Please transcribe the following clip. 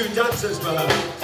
two dancers my love.